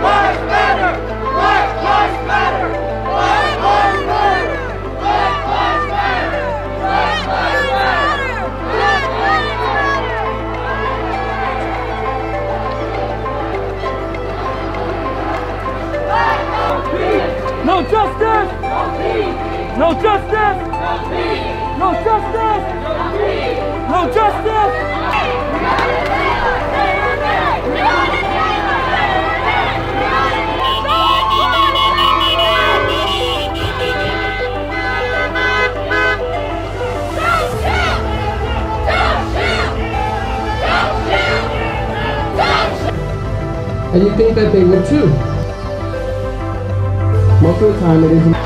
lives matter! Black lives matter! No justice! No justice! No justice! No and you think that they would too. Most of the time, it isn't.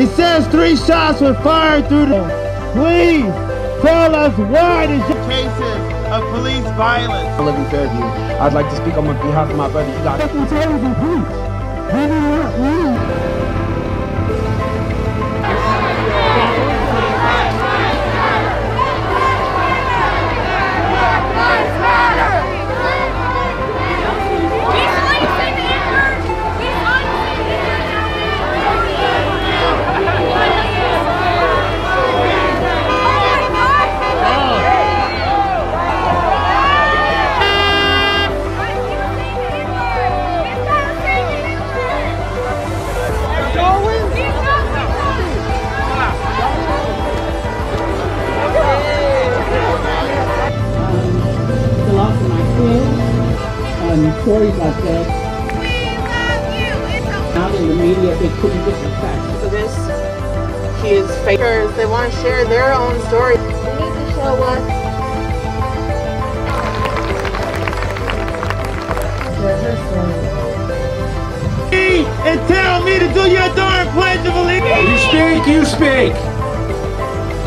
He says three shots were fired through the. Please tell us why the cases of police violence. I live in Fairview. I'd like to speak on behalf of my brother. You got the stories like that. Out in the media, they couldn't get the facts. of this. He is fakers. They want to share their own story. We need to show us. And tell me to do your darn pledge of allegiance. You speak, you speak.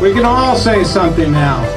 We can all say something now.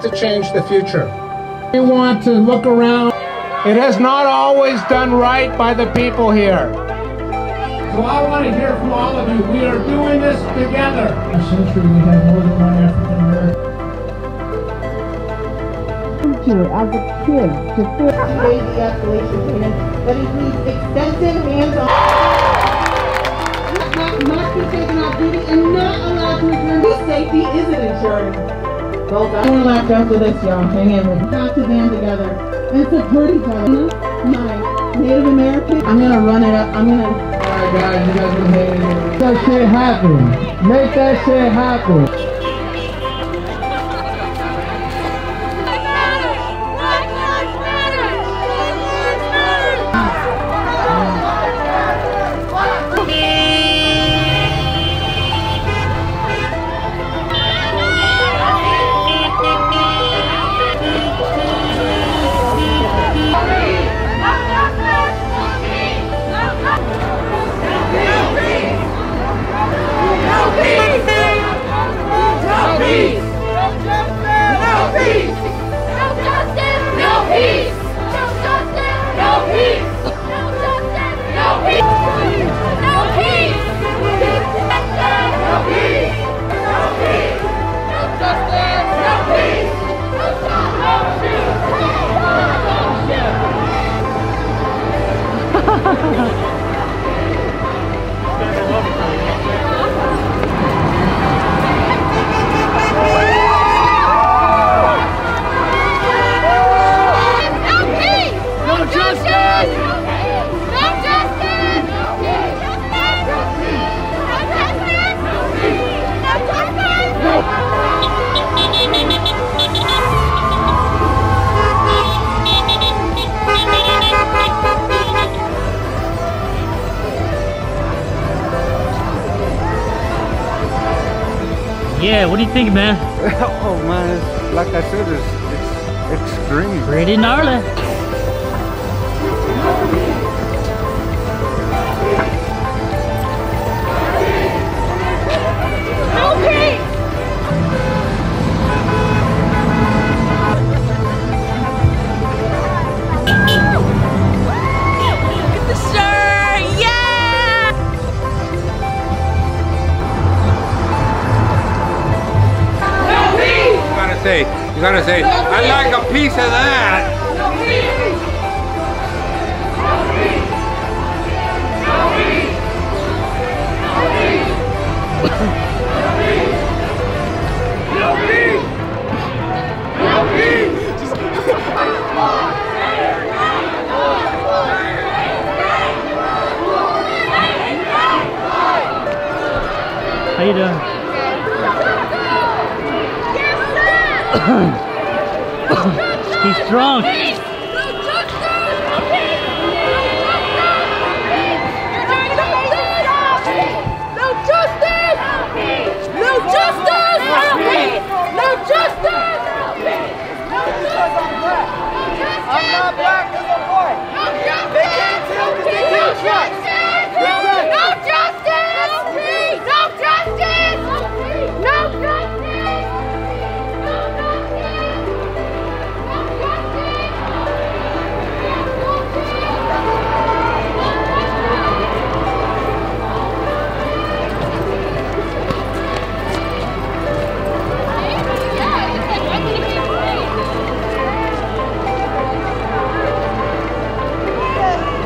Have to change the future. We want to look around. It has not always done right by the people here. So I want to hear from all of you. We are doing this together. A century we have more than one African American. As a kid, to feel Create de-escalation plan that includes extensive hands-on. must, must be taken off duty and not allowed to return. Whose safety isn't insured? Well done. Locked up with this, y'all. Hang in. We have to band together and support each other. My Native American, I'm gonna run it up. I'm gonna. Alright, guys, you guys been hanging in there. Make that shit happen. Make that shit happen. Yeah, what do you think, man? oh man, it's, like I said, it's, it's extreme. Pretty gnarly. Say, you gotta say, I like a piece of that. How you doing? He's drunk.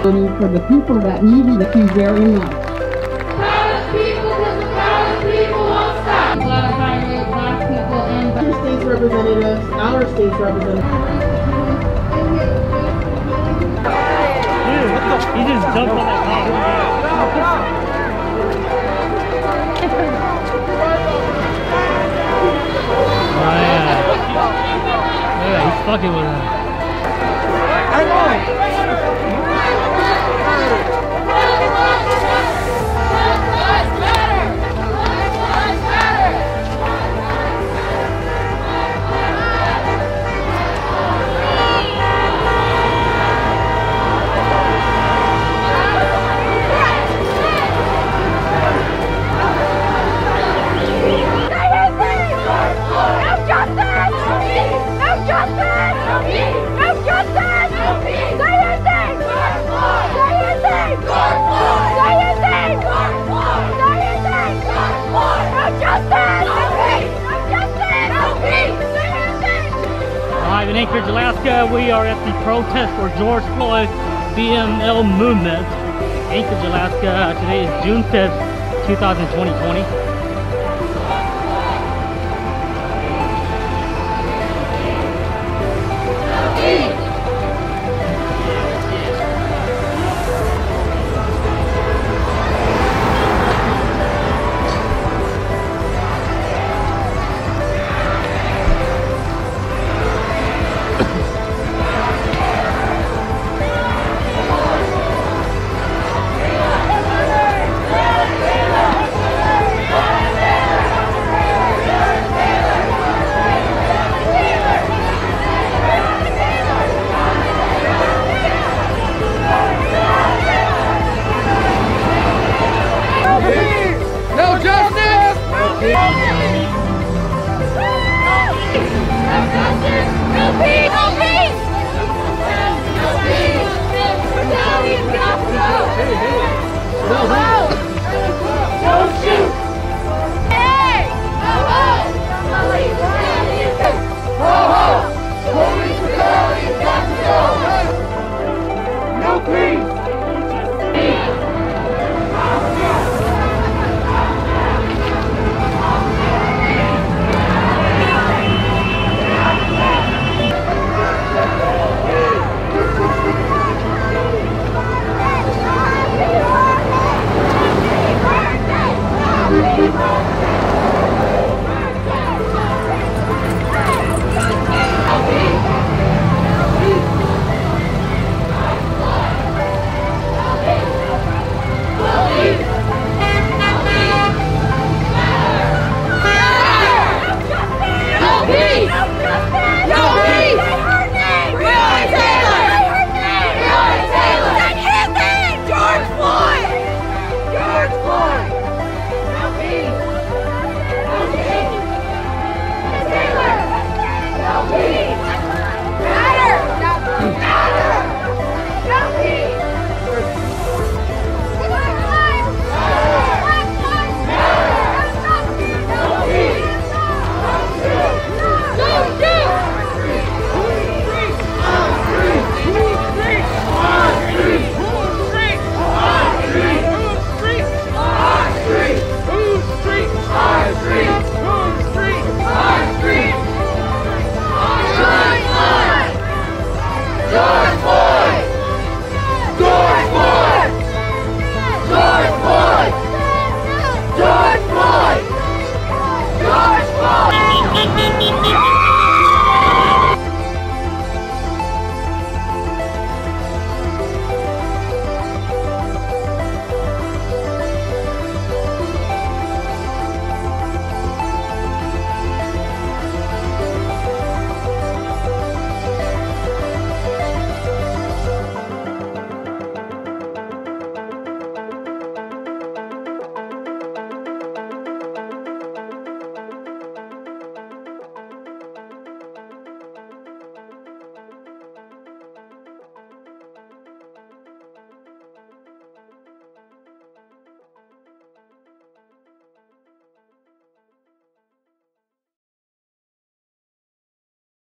For the people that need you, thank you very much. Proud people because the proud people won't stop. Black highway, black people, and your state's representatives, our state's representatives. He just jumped on that car. Oh yeah. Yeah, he's fucking with her. Anchorage, Alaska, we are at the protest for George Floyd BML movement. Anchorage, Alaska. Today is June 5th, 2020.